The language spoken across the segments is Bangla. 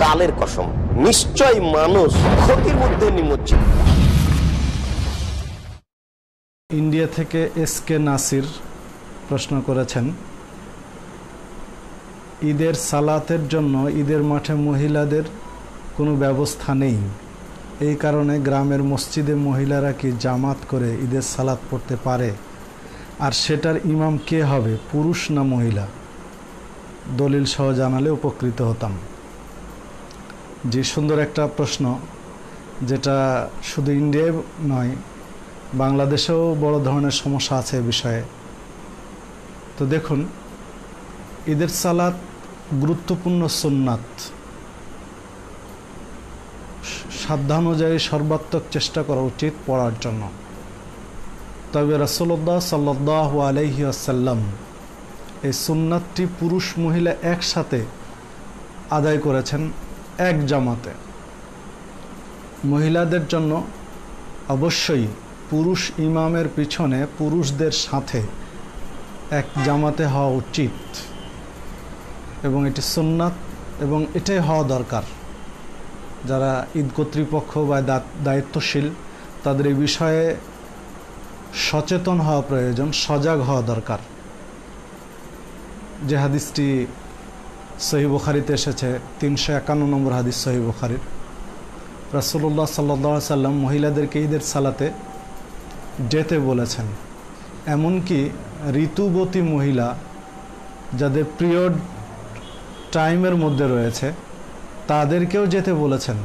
কালের কসম, নিশ্চয় মানুষ ক্ষতির মধ্যে নিমজ্জিত। ইন্ডিয়া থেকে এস কে নাসির প্রশ্ন করেছেন, ঈদের সালাতের জন্য ঈদের মাঠে মহিলাদের কোনো ব্যবস্থা নেই। এই কারণে গ্রামের মসজিদে মহিলারা কি জামাত করে ঈদের সালাত পড়তে পারে? আর সেটার ইমাম কে হবে? পুরুষ না মহিলা? দলিল সহ জানালে উপকৃত হতাম। যে সুন্দর একটা প্রশ্ন, যেটা শুধু ইন্ডিয়ায় নয়, বাংলাদেশেও বড় ধরনের সমস্যা আছে বিষয়ে। তো দেখুন, ঈদের সালাত গুরুত্বপূর্ণ সুন্নাত। সাধ্যানুযায়ী সর্বাত্মক চেষ্টা করা উচিত পড়ার জন্য। তবে রসল্লাহ সাল্লাহ আলহি আসাল্লাম এই সুন্নাতটি পুরুষ মহিলা একসাথে আদায় করেছেন এক জামাতে। মহিলাদের জন্য অবশ্যই পুরুষ ইমামের পিছনে পুরুষদের সাথে এক জামাতে হওয়া উচিত এবং এটি সুন্নাত এবং এটাই হওয়া দরকার। যারা ঈদ কর্তৃপক্ষ বা দায়িত্বশীল তাদের এই বিষয়ে সচেতন হওয়া প্রয়োজন, সজাগ হওয়া দরকার। যে হাদিসটি সহি বুখারিতে এসেছে, তিনশো একান্ন নম্বর হাদিস সহি বুখারির। রাসুল্লাহ সাল্লা সাল্লাম মহিলাদেরকে ঈদের সালাতে যেতে বলেছেন, এমনকি ঋতুবতী মহিলা যাদের পিরিয়ড টাইমের মধ্যে রয়েছে, তাদেরকেও যেতে বলেছেন।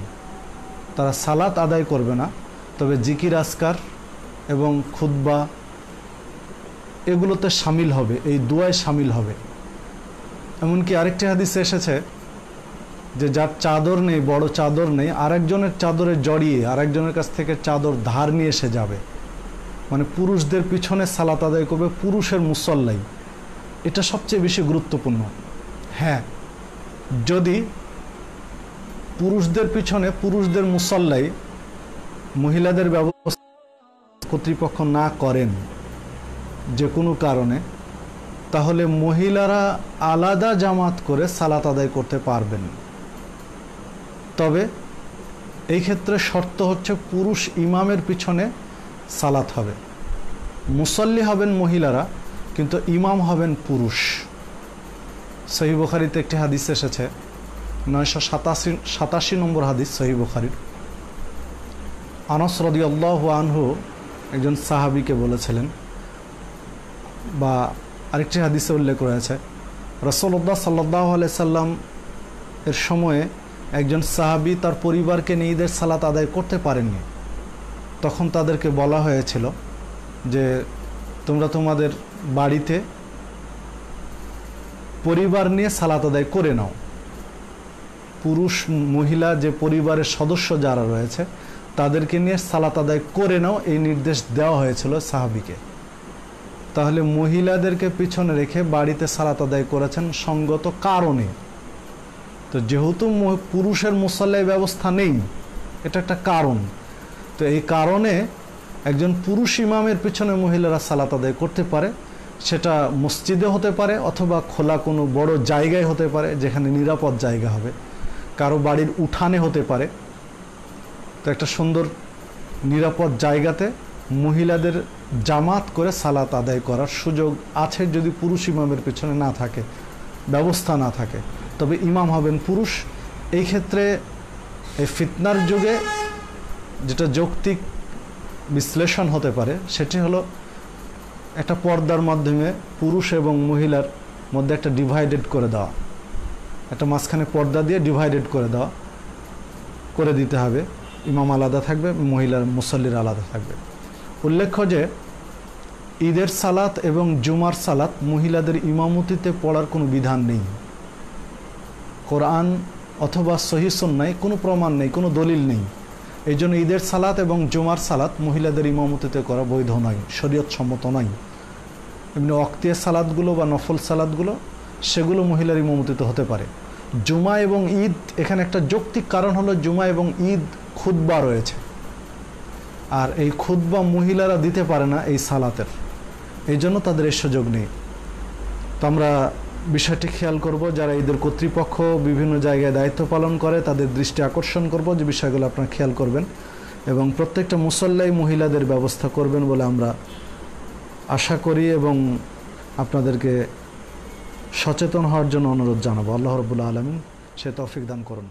তারা সালাত আদায় করবে না, তবে জিকির আসকার এবং খুদ্া এগুলোতে সামিল হবে, এই দুয়ায় সামিল হবে। এমনকি আরেকটি হাদিসে এসেছে যে যার চাদর নেই, বড় চাদর নেই, আরেকজনের চাদরে জড়িয়ে, আরেকজনের কাছ থেকে চাদর ধার নিয়ে এসে যাবে। মানে পুরুষদের পিছনে সালাত আদায় করবে পুরুষের মুসল্লাই। এটা সবচেয়ে বেশি গুরুত্বপূর্ণ। হ্যাঁ যদি পুরুষদের পিছনে পুরুষদের মুসল্লাই মহিলাদের ব্যবস্থা কর্তৃপক্ষ না করেন যে কোনো কারণে, তাহলে মহিলারা আলাদা জামাত করে সালাত আদায় করতে পারবেন। তবে এই ক্ষেত্রে শর্ত হচ্ছে পুরুষ ইমামের পিছনে সালাত হবে। মুসল্লি হবেন মহিলারা, কিন্তু ইমাম হবেন পুরুষ। সহি বুখারিতে একটি হাদিস এসেছে, নয়শো সাতাশি সাতাশি নম্বর হাদিস সহি বুখারির। আনস রদি আল্লাহ আনহু একজন সাহাবিকে বলেছিলেন বা আরেকটি হাদিসে উল্লেখ রয়েছে রসল্লাহ সাল্লাহ সাল্লাম এর সময়ে একজন সাহাবি তার পরিবারকে নিয়ে ঈদের সালাত আদায় করতে পারেননি। তখন তাদেরকে বলা হয়েছিল যে, তোমরা তোমাদের বাড়িতে পরিবার নিয়ে সালাত আদায় করে নাও। পুরুষ, মহিলা যে পরিবারের সদস্য যারা রয়েছে তাদেরকে নিয়ে সালাত আদায় করে নাও, এই নির্দেশ দেওয়া হয়েছিল সাহাবিকে। তাহলে মহিলাদেরকে পিছনে রেখে বাড়িতে সালাত আদায় করেছেন সঙ্গত কারণে। তো যেহেতু পুরুষের মুসল্লাই ব্যবস্থা নেই, এটা একটা কারণ। তো এই কারণে একজন পুরুষ ইমামের পিছনে মহিলারা সালাত আদায় করতে পারে, সেটা মসজিদে হতে পারে অথবা খোলা কোনো বড় জায়গায় হতে পারে, যেখানে নিরাপদ জায়গা হবে। কারও বাড়ির উঠানে হতে পারে। তো একটা সুন্দর নিরাপদ জায়গাতে মহিলাদের জামাত করে সালাত আদায় করার সুযোগ আছে যদি পুরুষ ইমামের পেছনে না থাকে, ব্যবস্থা না থাকে। তবে ইমাম হবেন পুরুষ। এই ক্ষেত্রে এই ফিতনার যুগে যেটা যৌক্তিক বিশ্লেষণ হতে পারে, সেটি হলো একটা পর্দার মাধ্যমে পুরুষ এবং মহিলার মধ্যে একটা ডিভাইডেড করে দেওয়া। একটা মাঝখানে পর্দা দিয়ে ডিভাইডেড করে দেওয়া, করে দিতে হবে। ইমাম আলাদা থাকবে, মহিলার মুসল্লির আলাদা থাকবে। উল্লেখ্য যে, ঈদের সালাত এবং জুমার সালাত মহিলাদের ইমামতিতে পড়ার কোনো বিধান নেই। কোরআন অথবা সহিসন্যায় কোনো প্রমাণ নেই, কোনো দলিল নেই। এই জন্য ঈদের সালাত এবং জুমার সালাত মহিলাদের ইমামতিতে করা বৈধ নয় শরীয়ত সম্মত নয়। এমনি অক্তিয়া সালাদগুলো বা নফল সালাদগুলো সেগুলো মহিলার ইমামতিতে হতে পারে। জুমা এবং ঈদ, এখানে একটা যৌক্তিক কারণ হলো জুমা এবং ঈদ খুদ্া রয়েছে। আর এই খুদ্া মহিলারা দিতে পারে না এই সালাতের। এই জন্য তাদের এই সুযোগ নেই। তো আমরা বিষয়টি খেয়াল করব, যারা ঈদের কর্তৃপক্ষ বিভিন্ন জায়গায় দায়িত্ব পালন করে, তাদের দৃষ্টি আকর্ষণ করব যে বিষয়গুলো আপনারা খেয়াল করবেন। এবং প্রত্যেকটা মুসল্লাই মহিলাদের ব্যবস্থা করবেন বলে আমরা আশা করি এবং আপনাদেরকে সচেতন হওয়ার জন্য অনুরোধ জানাব। আল্লাহ রবুল্লা আলমিন সে তৌফিক দান করুন।